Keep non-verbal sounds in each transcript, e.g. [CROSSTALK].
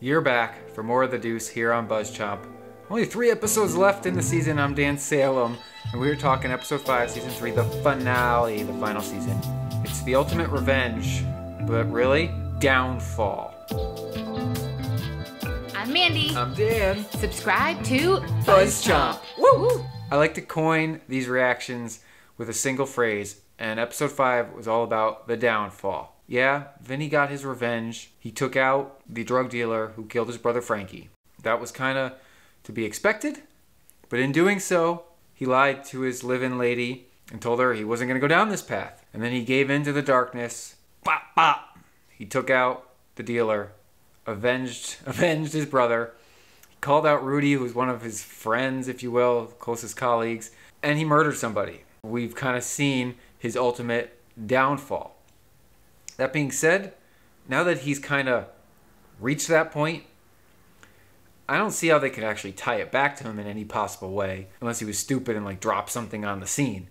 You're back for more of the Deuce here on BuzzChomp. Only three episodes left in the season. I'm Dan Salem, and we are talking episode five, season three, the finale, the final season. It's the ultimate revenge, but really, downfall. I'm Mandi. I'm Dan. Subscribe to Buzz Chomp. Woo! I like to coin these reactions with a single phrase, and episode 5 was all about the downfall. Yeah, Vinny got his revenge. He took out the drug dealer who killed his brother Frankie. That was kind of to be expected, but in doing so, he lied to his live in lady and told her he wasn't going to go down this path. And then he gave in to the darkness. Bop, bop. He took out the dealer, avenged, [LAUGHS] avenged his brother. He called out Rudy, who was one of his friends, if you will, closest colleagues, and he murdered somebody. We've kind of seen his ultimate downfall. That being said, now that he's kind of reached that point, I don't see how they could actually tie it back to him in any possible way, unless he was stupid and like dropped something on the scene.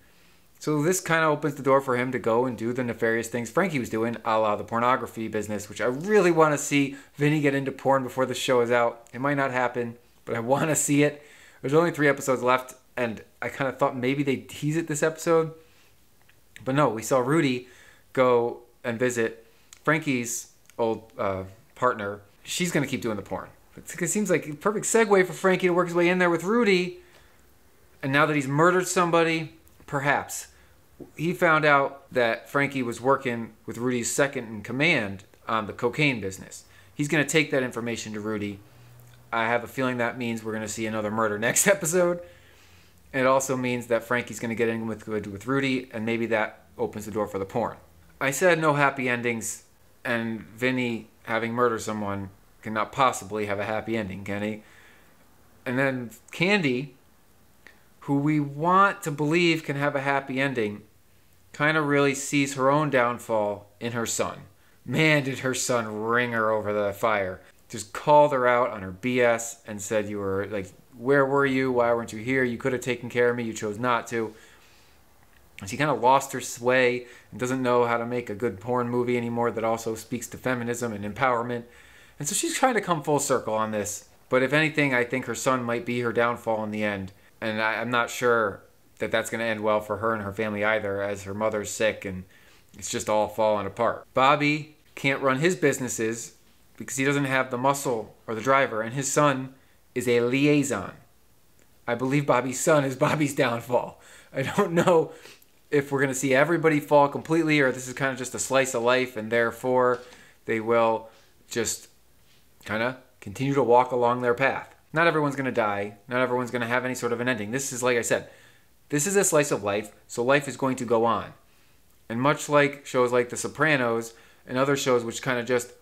So this kind of opens the door for him to go and do the nefarious things Frankie was doing, a la the pornography business, which I really want to see Vinny get into porn before the show is out. It might not happen, but I want to see it. There's only three episodes left, and I kind of thought maybe they'd tease it this episode. But no, we saw Rudy go and visit Frankie's old uh, partner. She's going to keep doing the porn. It seems like a perfect segue for Frankie to work his way in there with Rudy. And now that he's murdered somebody, perhaps. He found out that Frankie was working with Rudy's second in command on the cocaine business. He's going to take that information to Rudy. I have a feeling that means we're going to see another murder next [LAUGHS] episode. It also means that Frankie's going to get in with, with Rudy, and maybe that opens the door for the porn. I said no happy endings, and Vinny having murdered someone cannot possibly have a happy ending, can he? And then Candy, who we want to believe can have a happy ending, kind of really sees her own downfall in her son. Man, did her son ring her over the fire. Just called her out on her BS and said, You were like, where were you? Why weren't you here? You could have taken care of me. You chose not to. She kind of lost her sway and doesn't know how to make a good porn movie anymore that also speaks to feminism and empowerment. And so she's trying to come full circle on this. But if anything, I think her son might be her downfall in the end. And I, am not sure that that's going to end well for her and her family either, as her mother's sick and it's just all falling apart. Bobby can't run his businesses because he doesn't have the muscle or the driver, and his son is a liaison. I believe Bobby's son is Bobby's downfall. I don't [LAUGHS] know if we're going to see everybody fall completely or this is kind of just a slice of life and therefore they will just kind of continue to walk along their path. Not everyone's going to die. Not everyone's going to have any sort of an ending. This is, like I said, this is a slice of life, so life is going to go on. And much like shows like The Sopranos and other shows which kind of just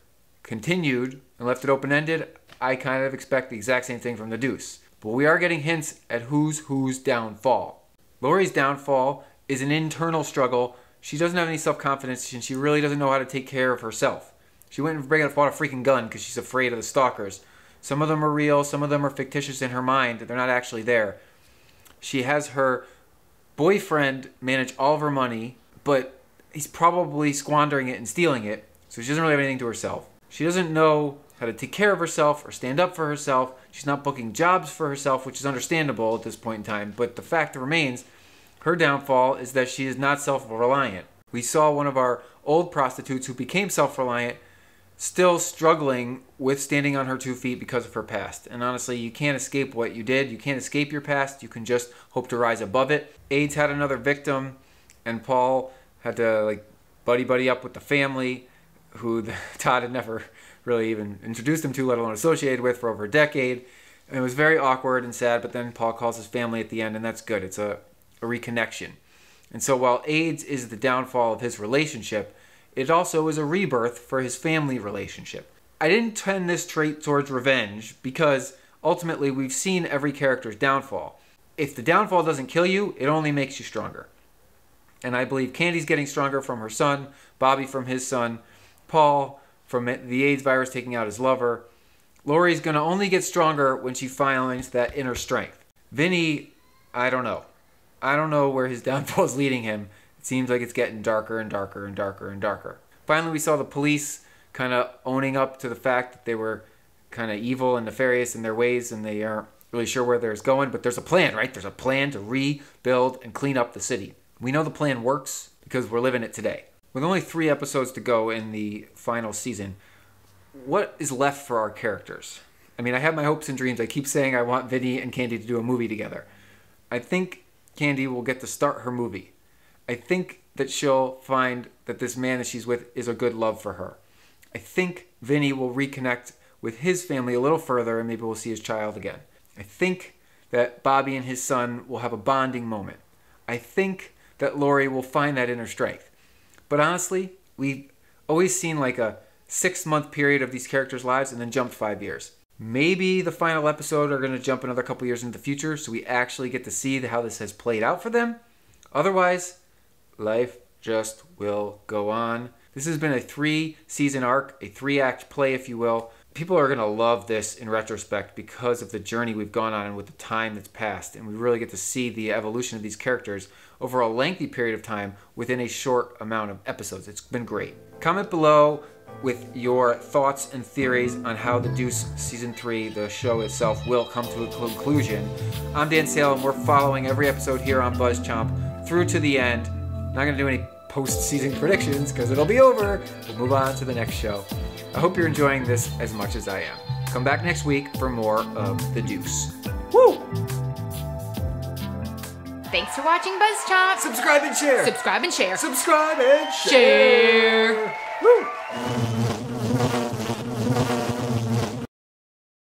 continued and left it open ended, I kind of expect the exact same thing from The Deuce. But we are getting hints at who's whose downfall. Lori's downfall is an internal struggle. She doesn't have any self confidence and she really doesn't know how to take care of herself. She went and bought a freaking gun because she's afraid of the stalkers. Some of them are real, some of them are fictitious in her mind. That they're not actually there. She has her boyfriend manage all of her money, but he's probably squandering it and stealing it, so she doesn't really have anything to herself. She doesn't know how to take care of herself or stand up for herself. She's not booking jobs for herself, which is understandable at this point in time, but the fact remains her downfall is that she is not self reliant. We saw one of our old prostitutes who became self reliant still struggling with standing on her two feet because of her past. And honestly, you can't escape what you did. You can't escape your past. You can just hope to rise above it. AIDS had another victim, and Paul had to like buddy buddy up with the family, who [LAUGHS] Todd had never really even introduced him to, let alone associated with for over a decade. And it was very awkward and sad. But then Paul calls his family at the end, and that's good. It's a, a reconnection. And so while AIDS is the downfall of his relationship, it also is a rebirth for his family relationship. I didn't tend this trait towards revenge because ultimately we've seen every character's downfall. If the downfall doesn't kill you, it only makes you stronger. And I believe Candy's getting stronger from her son, Bobby from his son, Paul from the AIDS virus taking out his lover. Lori's to only get stronger when she finds that inner strength. Vinny, I don't know. I don't know where his [LAUGHS] downfall is leading him. It seems like it's getting darker and darker and darker and darker. Finally, we saw the police kind of owning up to the fact that they were kind of evil and nefarious in their ways, and they aren't really sure where they're going. But there's a plan, right? There's a plan to rebuild and clean up the city. We know the plan works because we're living it today. With only three episodes to go in the final season, what is left for our characters? I mean, I have my hopes and dreams. I keep saying I want Vinny and Candy to do a movie together. I think Candy will get to start her movie. I think that she'll find that this man that she's with is a good love for her. I think Vinny will reconnect with his family a little further and maybe we'll see his child again. I think that Bobby and his son will have a bonding moment. I think that Lori will find that inner strength. But honestly, we've always seen like a six month period of these characters' lives and then jumped five years. Maybe the final episode are going to jump another couple years into the future so we actually get to see how this has played out for them. Otherwise, life just will go on. This has been a three season arc, a three act play, if you will. People are going to love this in retrospect because of the journey we've gone on and with the time that's passed. And we really get to see the evolution of these characters over a lengthy period of time within a short amount of episodes. It's been great. Comment below with your thoughts and theories on how the Deuce season three, the show itself, will come to a conclusion. I'm Dan Salem. We're following every episode here on Buzz Chomp through to the end. Not gonna do any post-season predictions because it'll be over. We'll move on to the next show. I hope you're enjoying this as much as I am. Come back next week for more of the Deuce. Woo! Thanks for watching Buzz Chomp. Subscribe and share. Subscribe and share. Subscribe and share. Share. Woo!